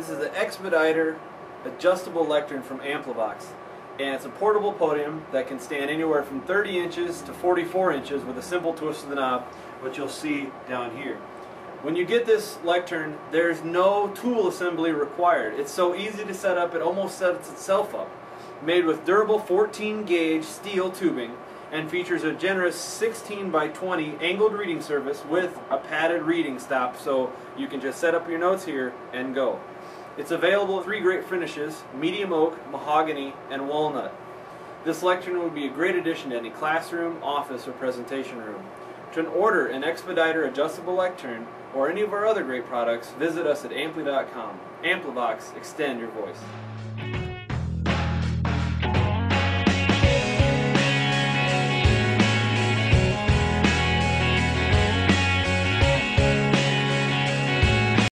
This is the Expediter adjustable lectern from Amplivox. And it's a portable podium that can stand anywhere from 30 inches to 44 inches with a simple twist of the knob, which you'll see down here. When you get this lectern, there's no tool assembly required. It's so easy to set up, it almost sets itself up. Made with durable 14 gauge steel tubing and features a generous 16 by 20 angled reading surface with a padded reading stop so you can just set up your notes here and go. It's available in three great finishes, medium oak, mahogany, and walnut. This lectern would be a great addition to any classroom, office, or presentation room. To order an Expediter adjustable lectern or any of our other great products, visit us at ampli.com. Amplivox, extend your voice.